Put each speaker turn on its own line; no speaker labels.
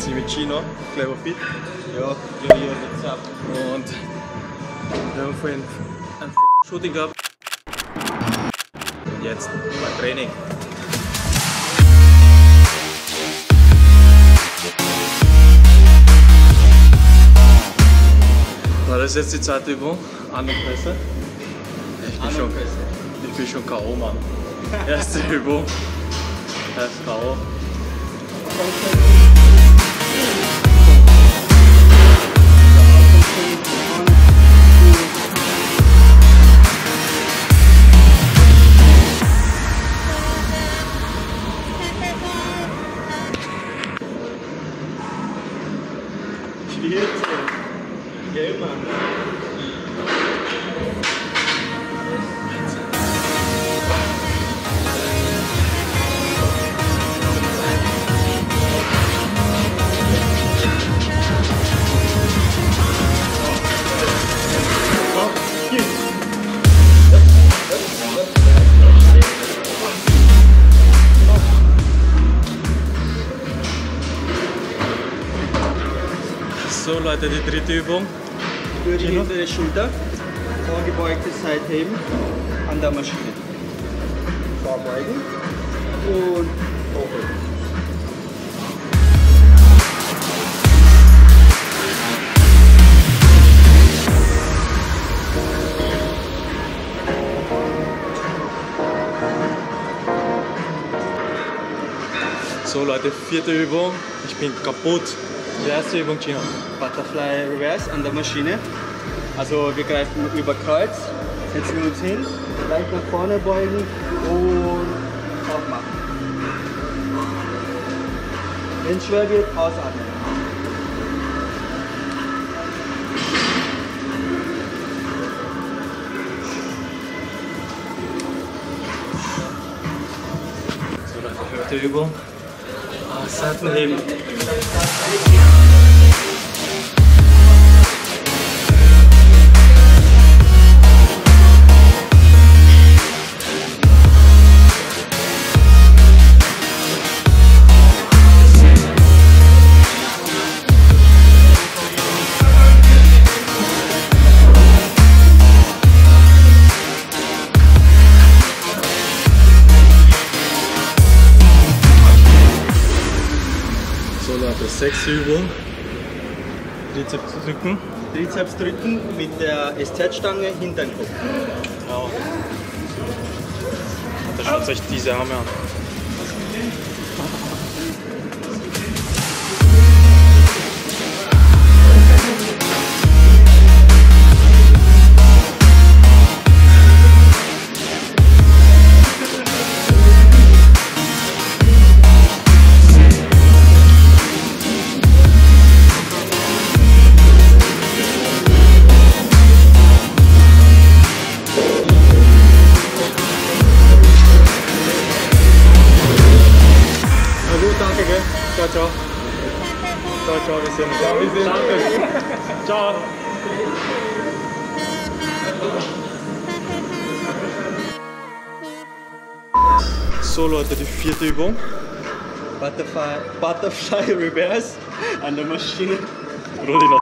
jetzt hier mit Gino, Clever Fit.
Ja, yo, yo, what's up?
Und wir haben vorhin ein Shooting gehabt. Und jetzt mein Training. Na, das ist jetzt die zweite Übung. An und Presse. Ich bin schon, ich bin schon K.O. Mann. Erste Übung. Erst K.O.
Vierte. Gell, Mann.
So Leute, die dritte Übung.
Über die hintere Schulter. Vorgebeugte Seitheben an der Maschine. Vorbeugen und hochheben.
So Leute, vierte Übung. Ich bin kaputt. Die erste Übung, Gino.
Butterfly Reverse an der Maschine. Also wir greifen über Kreuz, setzen wir uns hin, leicht nach vorne beugen und aufmachen. Wenn es schwer wird, ausatmen.
So Leute, vierte Übung. Ah, Seitenheben. Sechste Übung. Trizeps drücken.
Trizeps drücken mit der SZ-Stange hinter den Kopf.
Genau. Da schaut euch diese Arme an. Ciao, ciao. Ciao, ciao, wir sehen uns. wir sehen Danke. Ciao. So Leute, die vierte Übung.
Butterfly, Butterfly Reverse an der Maschine.
Rudi noch